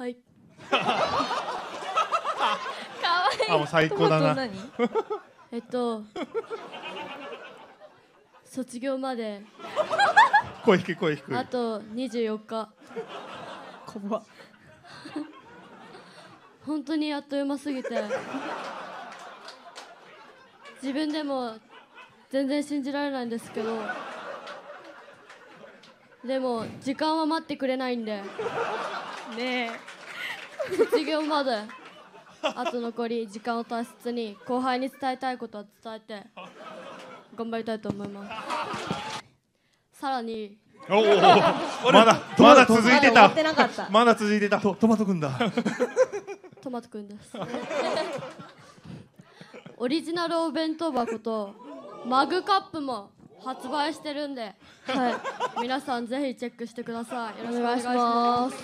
はい。かわい。いあもう最高だな。えっと卒業まで。声低い声低い。あと24日。何怖っ。本当にあっという間すぎて。自分でも全然信じられないんですけど。でも時間は待ってくれないんでね卒業まで。あと残り時間を大切に後輩に伝えたいことは伝えて。頑張りたいと思います。さらに。おお。まだまだ続いてまだ終わたってなかった。まだ続いてた。とトマトくんだ。トマトくんです。オリジナルお弁当箱とマグカップも発売してるんで、はい、皆さんぜひチェックしてください。よろしくお願いします